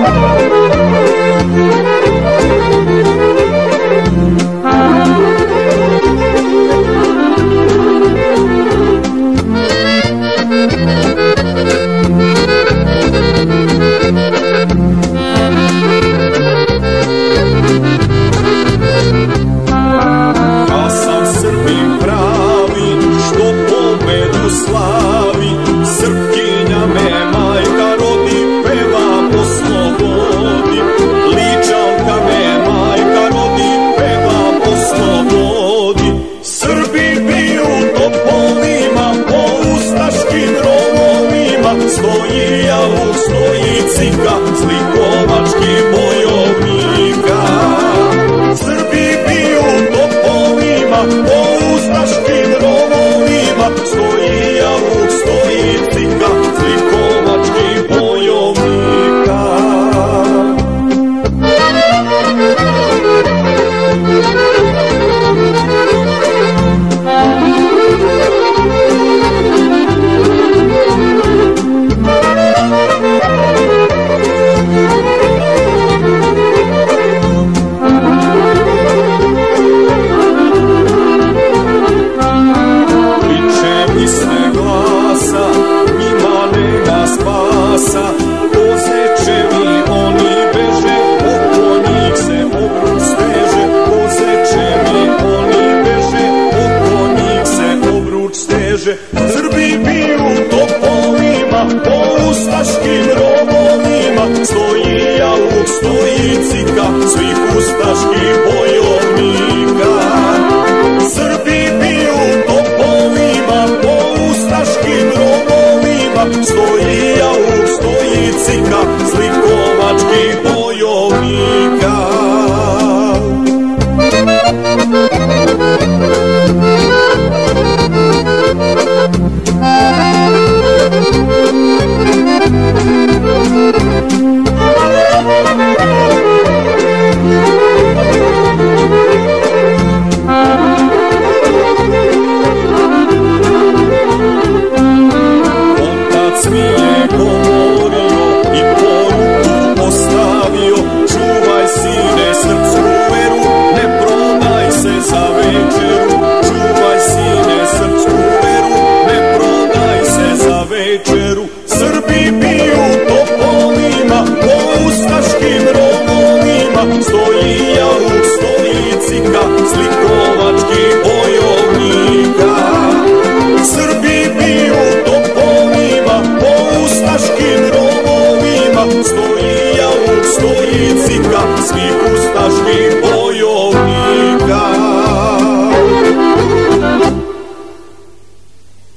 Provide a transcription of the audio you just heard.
Música stoji jauk, stoji cika, sliko svih ustaških bojovnika. Srbi biju topovima, po ustaškim dromovima, stoji jauk, stoji cika, večeru. Srbi piju topolima Po ustaškim romovima Stojija u stolicika Slikovački bojovnika. Srbi piju topolima Po ustaškim romovima Stojija